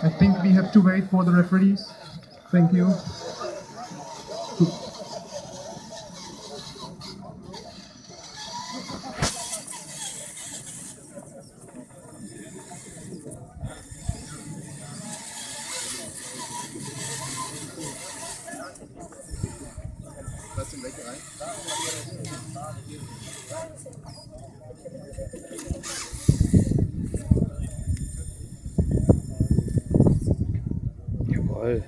I think we have to wait for the referees. Thank you. Jawohl.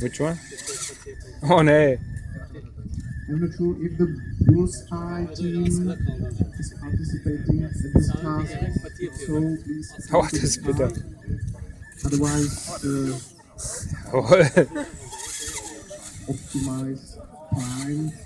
Which one? Oh nee. I'm not sure if the Blue Sky team is participating at this task, so please. Oh, bitter. Otherwise, uh,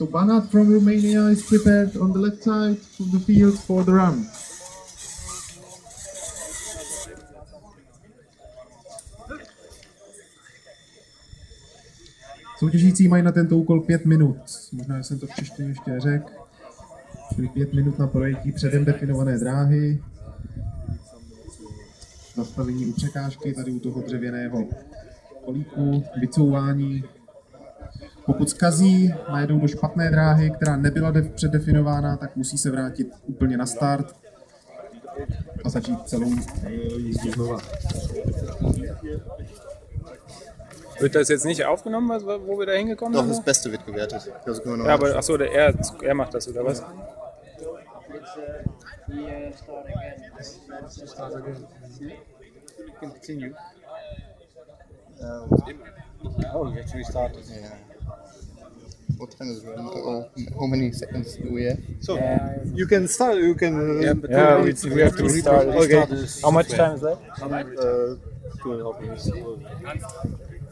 So Banat from Romania is prepared on the left side of the field for the run. Soutěžící mají na tento úkol pět minut. Možná jsem to v češtině ještě neřekl. Čili pět minut na projetí předem definované dráhy. Zastavení u překážky, tady u toho dřevěného kolíku, vycouvání. Pokud skazí, najedou do špatné dráhy, která nebyla de- předefinována, tak musí se vrátit úplně na start a začít celou eh, jízdu znova. Wird das jetzt nicht aufgenommen, was- wo wir da hingekommen Doch, sind? das Beste wird gewertet. Können wir noch Ja, aber achso, der, er, er macht das, oder was? Uh. You can continue. Oh, we have to restart it. Yeah. What time is it? Oh, how many seconds do we have? So you can start. You can. Uh, Yeah, we, we have to restart. Okay. How much time is left? Uh, two and a half minutes.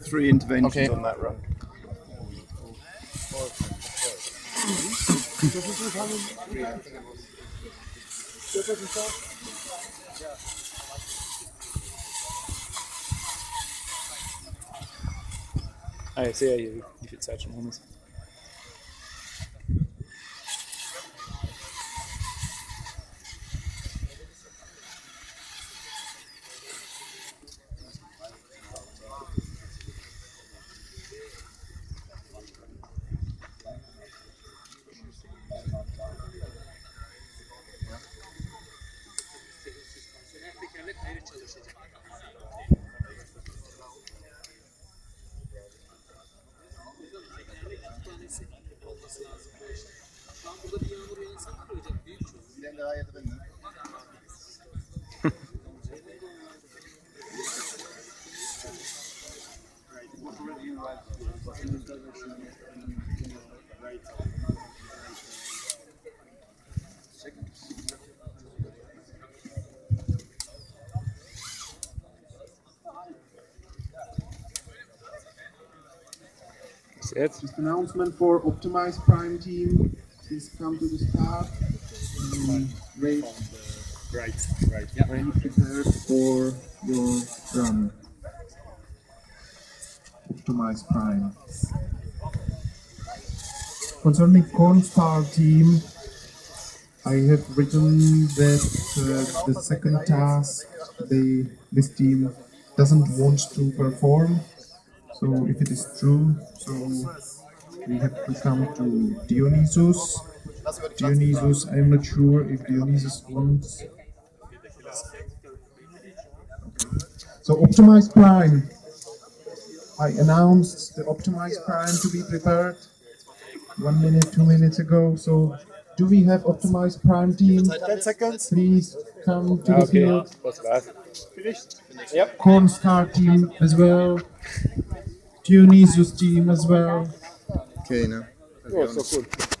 Three interventions Okay. on that run. Ah, ich sehe ja hier, wie, wie viel Zeit schon rum ist. çalışacak. Şu an burada bir yağmur yağsa ne olacak? Büyük çoğunluk. Bis jetzt? Just announcement for Optimize Prime team. Please come to the start. Um, Right. Right. ready prepared for your run. Optimize Prime. Concerning Cornstar team, I have written that uh, the second task they this team doesn't want to perform. So if it is true, so we have to come to Dionysus. Dionysus, I'm not sure if Dionysus wants. So Optimize Prime. I announced the Optimize Prime to be prepared one minute, two minutes ago. So do we have optimized Prime team? Ten seconds. Please come to Ah, the okay. field. Das war's. Cornstar team as well. Dionysus team as well. Okay, ne? Ja, ist doch gut.